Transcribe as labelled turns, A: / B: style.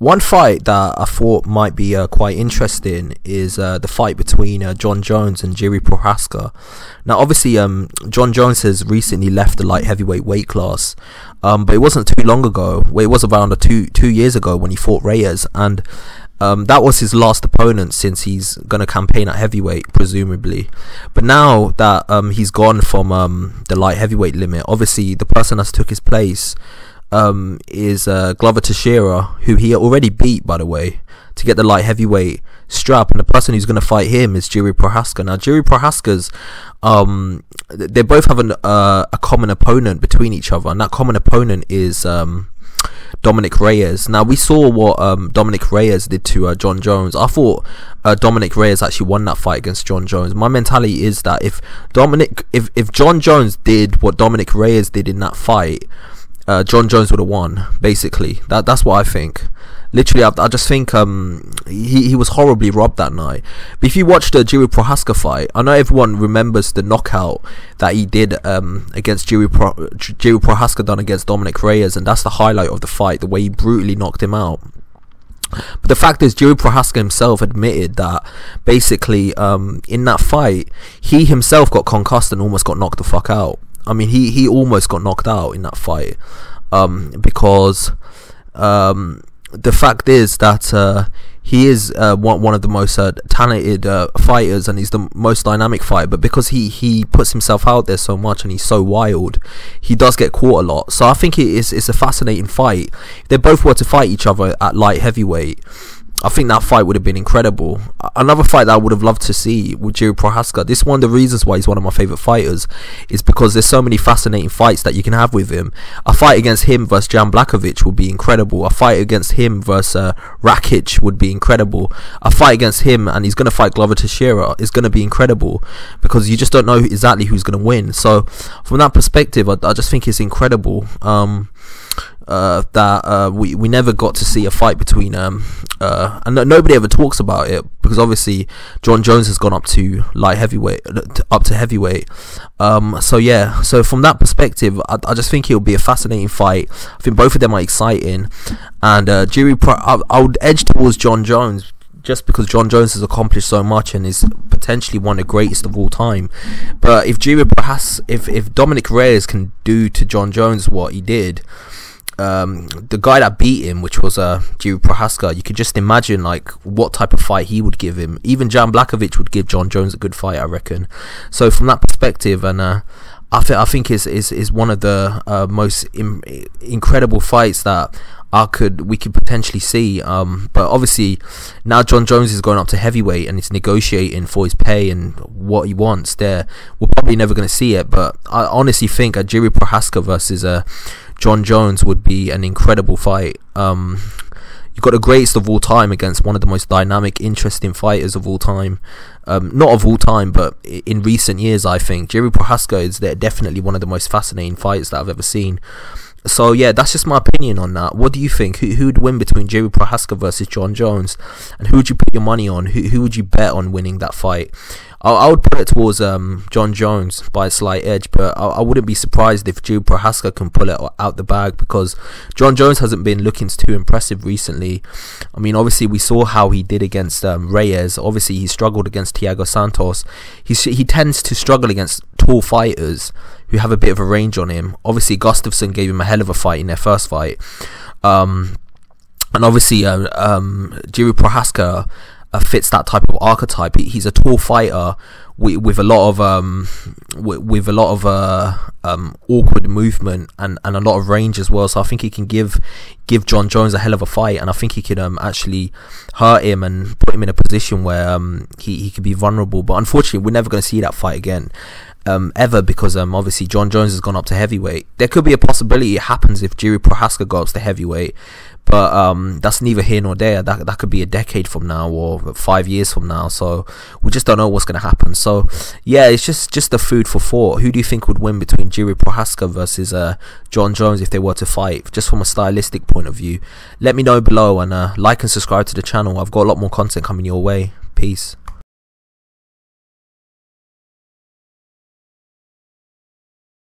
A: one fight that I thought might be uh, quite interesting is uh, the fight between uh, Jon Jones and Jiri Prochazka. Now, obviously, um, Jon Jones has recently left the light heavyweight weight class, um, but it wasn't too long ago. Well, it was around two two years ago when he fought Reyes, and um, that was his last opponent since he's going to campaign at heavyweight, presumably. But now that um, he's gone from um, the light heavyweight limit, obviously the person that's took his place um, is uh, Glover Teixeira, who he already beat, by the way, to get the light heavyweight strap. And the person who's going to fight him is Jiri Prochazka. Now, Jiri Prochazka's, um, they both have an, uh, a common opponent between each other, and that common opponent is. Um, Dominick Reyes. Now we saw what um, Dominick Reyes did to uh, Jon Jones. I thought uh, Dominick Reyes actually won that fight against Jon Jones. My mentality is that if Dominick, if if Jon Jones did what Dominick Reyes did in that fight, uh, Jon Jones would have won. Basically, that that's what I think. Literally, I, I just think um, he he was horribly robbed that night. But if you watch the Jiri Prochazka fight, I know everyone remembers the knockout that he did um, against Jiri Pro, Jiri Prochazka done against Dominick Reyes, and that's the highlight of the fight. The way he brutally knocked him out. But the fact is, Jiri Prochazka himself admitted that basically um, in that fight, he himself got concussed and almost got knocked the fuck out. I mean, he, he almost got knocked out in that fight um, because um, the fact is that uh, he is uh, one, one of the most uh, talented uh, fighters and he's the most dynamic fighter. But because he, he puts himself out there so much and he's so wild, he does get caught a lot. So I think it is it's a fascinating fight. If they both were to fight each other at light heavyweight, I think that fight would have been incredible. Another fight that I would have loved to see with Jiri Prochazka. This is one of the reasons why he's one of my favorite fighters, is because there's so many fascinating fights that you can have with him. A fight against him versus Jan Blachowicz would be incredible. A fight against him versus uh, Rakic would be incredible. A fight against him and he's going to fight Glover Teixeira is going to be incredible because you just don't know exactly who's going to win. So from that perspective, I, I just think it's incredible. Um, uh, that uh, we we never got to see a fight between um uh and nobody ever talks about it because obviously Jon Jones has gone up to light heavyweight up to heavyweight. Um so yeah so from that perspective I, I just think it'll be a fascinating fight. I think both of them are exciting. And uh, Jiri I, I would edge towards Jon Jones just because Jon Jones has accomplished so much and is potentially one of the greatest of all time. But if Jiri if if Dominick Reyes can do to Jon Jones what he did, um, the guy that beat him, which was uh, Jiri Prochazka, you could just imagine like what type of fight he would give him. Even Jan Blachowicz would give Jon Jones a good fight, I reckon. So from that perspective, and uh, I, th- I think is is is one of the uh, most Im- incredible fights that I could we could potentially see. Um, but obviously now Jon Jones is going up to heavyweight and he's negotiating for his pay and what he wants. There, we're probably never going to see it. But I honestly think a Jiri Prochazka versus a Jon Jones would be an incredible fight. Um, you've got the greatest of all time against one of the most dynamic, interesting fighters of all time. Um, not of all time, but in recent years, I think Jiri Prochazka is definitely one of the most fascinating fighters that I've ever seen. So yeah, that's just my opinion on that. What do you think? Who who would win between Jiri Prochazka versus Jon Jones, and who would you put your money on? Who who would you bet on winning that fight? I, I would put it towards um, Jon Jones by a slight edge, but I, I wouldn't be surprised if Jiri Prochazka can pull it out the bag because Jon Jones hasn't been looking too impressive recently. I mean, obviously we saw how he did against um, Reyes. Obviously he struggled against Thiago Santos. He he tends to struggle against tall fighters who have a bit of a range on him. Obviously, Gustafsson gave him a hell of a fight in their first fight. Um, and obviously, uh, um, Jiri Prochazka uh, fits that type of archetype. He, he's a tall fighter with, with a lot of um, with, with a lot of uh, um, awkward movement and, and a lot of range as well. So I think he can give give Jon Jones a hell of a fight, and I think he can um, actually hurt him and put him in a position where um, he he could be vulnerable. But unfortunately, we're never going to see that fight again um, ever because um, obviously Jon Jones has gone up to heavyweight. There could be a possibility it happens if Jiri Prochazka goes to heavyweight, but um, that's neither here nor there. That that could be a decade from now or five years from now. So we just don't know what's going to happen. So yeah, it's just just the food for thought. Who do you think would win between Jiri Prochazka versus uh, Jon Jones if they were to fight? Just from a stylistic point of view, let me know below and uh, like and subscribe to the channel. I've got a lot more content coming your way. Peace.